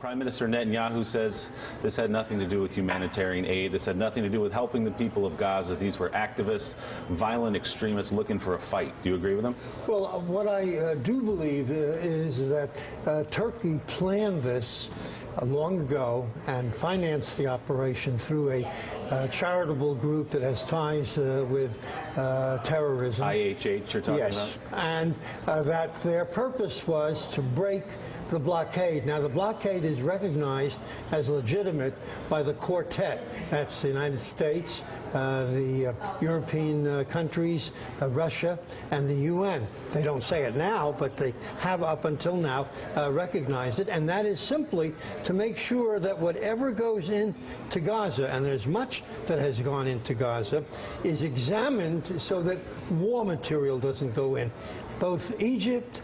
Prime Minister Netanyahu says this had nothing to do with humanitarian aid. This had nothing to do with helping the people of Gaza. These were activists, violent extremists looking for a fight. Do you agree with him? Well, uh, what I uh, do believe uh, is that uh, Turkey planned this uh, long ago and financed the operation through a uh, charitable group that has ties uh, with uh, terrorism. IHH, you're talking yes, about? and uh, that their purpose was to break the blockade. Now, the blockade is recognized as legitimate by the Quartet. That's the United States, uh, the uh, European uh, countries, uh, Russia, and the UN. They don't say it now, but they have up until now uh, recognized it. And that is simply to make sure that whatever goes into Gaza, and there's much that has gone into Gaza, is examined so that war material doesn't go in. Both Egypt,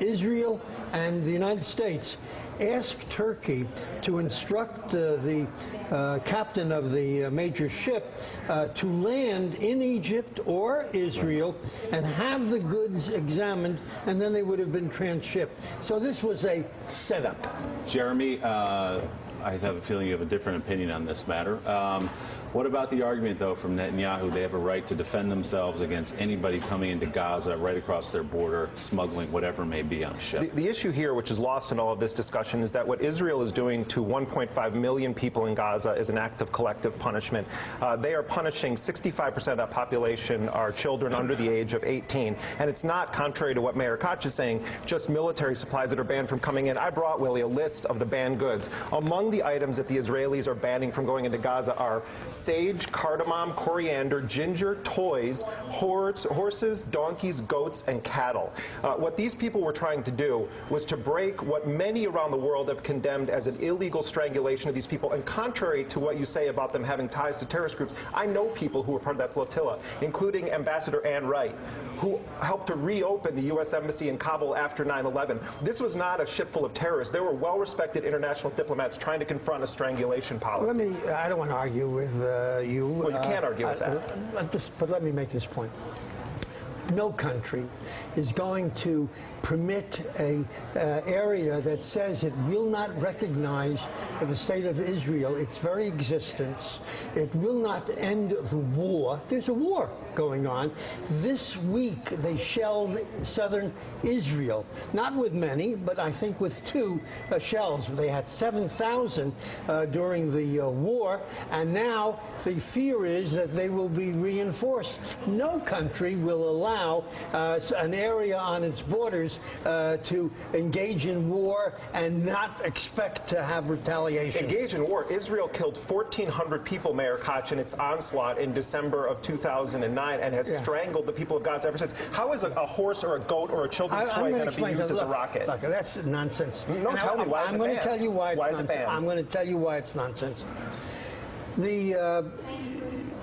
Israel and the United States asked Turkey to instruct uh, the uh, captain of the uh, major ship uh, to land in Egypt or Israel and have the goods examined, and then they would have been transshipped. So this was a setup. Jeremy, uh, I have a feeling you have a different opinion on this matter. Um, what about the argument, though, from Netanyahu they have a right to defend themselves against anybody coming into Gaza right across their border, smuggling whatever may be on a ship? The, the, issue here, which is lost in all of this discussion, is that what Israel is doing to 1.5 million people in Gaza is an act of collective punishment. Uh, they are punishing 65% of that population are children under the age of 18. And it's not, contrary to what Mayor Koch is saying, just military supplies that are banned from coming in. I brought, Willie, a list of the banned goods. Among the items that the Israelis are banning from going into Gaza are sage, cardamom, coriander, ginger, toys, horse, horses, donkeys, goats, and cattle. Uh, what these people were trying to do was to break what many around the world have condemned as an illegal strangulation of these people. And contrary to what you say about them having ties to terrorist groups, I know people who were part of that flotilla, including Ambassador Ann Wright, who helped to reopen the U.S. Embassy in Kabul after 9-11. This was not a ship full of terrorists. There were well-respected international diplomats trying to confront a strangulation policy. Let me, I don't want to argue with uh, you. Well, you can't argue with uh, that. uh, just, but let me make this point. No country is going to permit a uh, area that says it will not recognize the state of Israel, its very existence. It will not end the war. There's a war going on. This week they shelled southern Israel, not with many, but I think with two uh, shells. They had 7,000 uh, during the uh, war, and now the fear is that they will be reinforced. No country will allow uh, an area on its borders uh, to engage in war and not expect to have retaliation. Engage in war. Israel killed 1,400 people, Mayor Koch, in its onslaught in December of 2009 and has Yeah. strangled the people of Gaza ever since. How is a, a horse or a goat or a children's I- toy going gonna be used that. as a rocket? Look, that's nonsense. No, And tell I, me why I'm going to tell you why it's Why nonsense. I'm going to tell you why it's nonsense. The uh,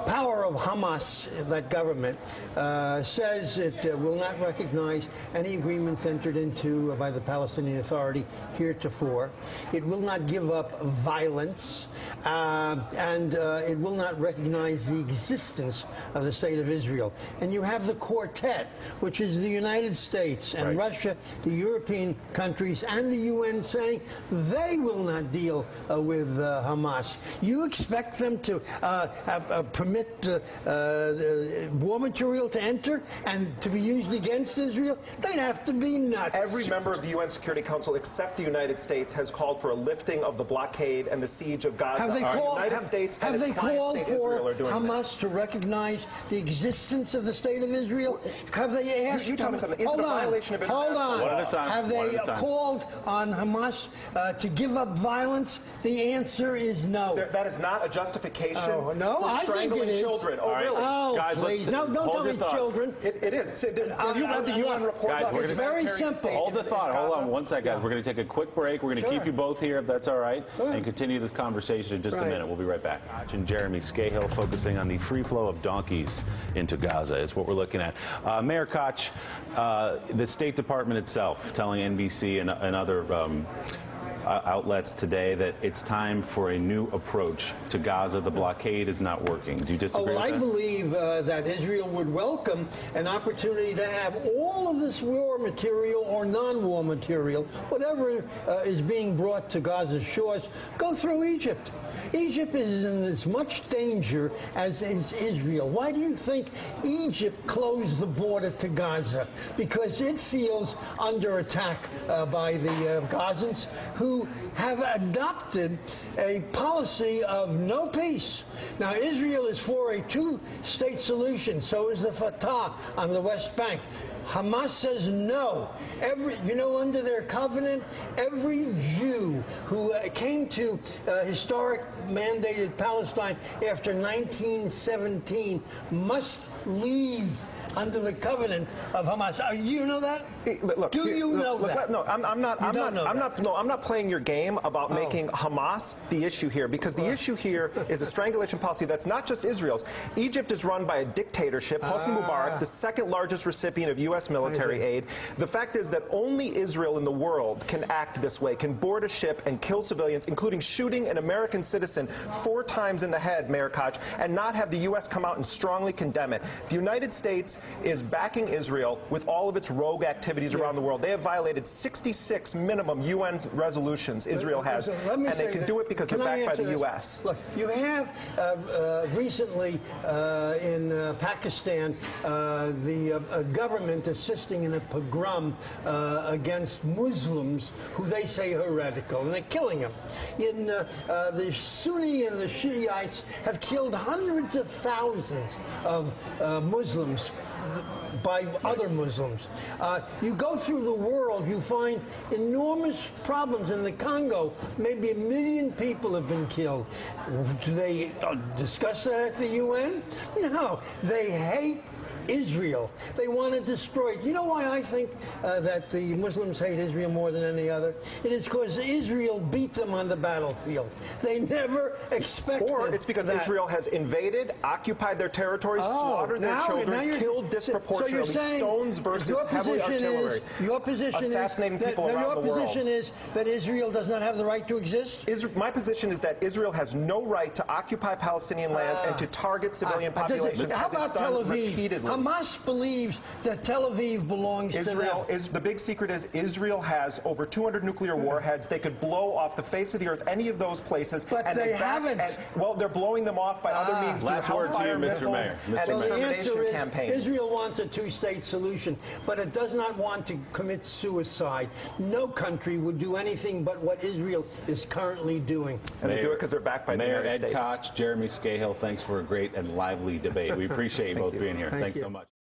power of Hamas, that government, uh, says it uh, will not recognize any agreements entered into by the Palestinian Authority heretofore. It will not give up violence, uh, and uh, it will not recognize the existence of the state of Israel. And you have the quartet, which is the United States and Right. Russia, the European countries, and the UN saying they will not deal uh, with uh, Hamas. You expect them to uh, have, uh, permit uh, uh, war material to enter and to be used against Israel? They'd have to be nuts. Every member of the UN Security Council, except the United States, has called for a lifting of the blockade and the siege of Gaza. have they called, United have, States have they called state for Israel are doing Hamas this. to recognize the existence of the state of Israel? Have they asked? you tell me something. Is it hold a on, violation of Hold on. One at a time, Have one they at a time. called on Hamas uh, to give up violence? The answer is no. There- that is not a justification Oh, no, for I think strangling it is. children. Oh, really? Oh, Guys, let's please. no, don't hold tell me thoughts. children. It, it is. Have you Uh, read the uh, UN look, report? Guys, about we're the it's very simple. Hold the thought. Hold on one second, guys. We're going to take a quick break. We're going to keep you both here, if that's all right, and continue this conversation in just a minute. We'll be right back. And Jeremy Scahill focusing on the free flow of donkeys into Gaza is what we're looking at. Uh, Mayor Koch, uh, the State Department itself telling NBC and, and other um, outlets today that it's time for a new approach to Gaza. The blockade is not working. Do you Oh, disagree well, I that? believe uh, that Israel would welcome an opportunity to have all of this war material or non-war material, whatever uh, is being brought to Gaza's shores, go through Egypt. Egypt is in as much danger as is Israel. Why do you think Egypt closed the border to Gaza? Because it feels under attack uh, by the uh, Gazans who have adopted a policy of no peace. Now, Israel is for a two-state solution. So is the Fatah on the West Bank. Hamas says no. Every, you know, under their covenant, every Jew who uh, came to uh, historic mandated Palestine after 1917 must leave under the covenant of Hamas. Uh, you know that? Look, Do you look, know look, that? No, I'm, I'm not. You I'm know I'm that. not. No, I'm not playing your game about Oh. making Hamas the issue here because the issue here is a strangulation policy that's not just Israel's. Egypt is run by a dictatorship. Hosni ah. Mubarak, the second largest recipient of U.S. military aid. The fact is that only Israel in the world can act this way, can board a ship and kill civilians, including shooting an American citizen four times in the head, Mayor Koch, and not have the U.S. come out and strongly condemn it. The United States is backing Israel with all of its rogue activities around the world. They have violated 66 minimum UN resolutions, Israel has, So and they can that- do it because Can they're I backed by the this? U.S. Look, you have uh, uh, recently uh, in uh, Pakistan uh, the uh, government assisting in a pogrom uh, against Muslims who they say are heretical, and they're killing them. In the Sunni and the Shiites have killed hundreds of thousands of uh, Muslims by other Muslims. You go through the world, you find enormous problems. In the Congo, maybe a million people have been killed. Do they uh, discuss that at the UN? No. They hate Israel. They want to destroy it. You know why I think uh, that the Muslims hate Israel more than any other? It is because Israel beat them on the battlefield. They never expected Or it's because that. Israel has invaded, occupied their territories, Oh, slaughtered their children, killed disproportionately, so stones versus your position artillery, Is, your position assassinating is that, people no, around your the world. position is that Israel does not have the right to exist. Is, my position is that Israel has no right to occupy Palestinian lands and to target civilian Uh, does it- populations how as it's about done Tel Aviv? repeatedly. Hamas believes that Tel Aviv belongs Israel to them. is the big secret is Israel has over 200 nuclear warheads. They could blow off the face of the earth any of those places. But and they back- haven't. and- well, they're blowing them off by other Ah. means through Last word to you, Mr. missiles Mayor. Mr. and Mayor. The answer is campaigns. Israel wants a two-state solution, but it does not want to commit suicide. No country would do anything but what Israel is currently doing. And they do it because they're backed by the Mayor United Ed States. Koch, Jeremy Scahill, thanks for a great and lively debate. We appreciate you both you. being here. Thank thanks you. So much.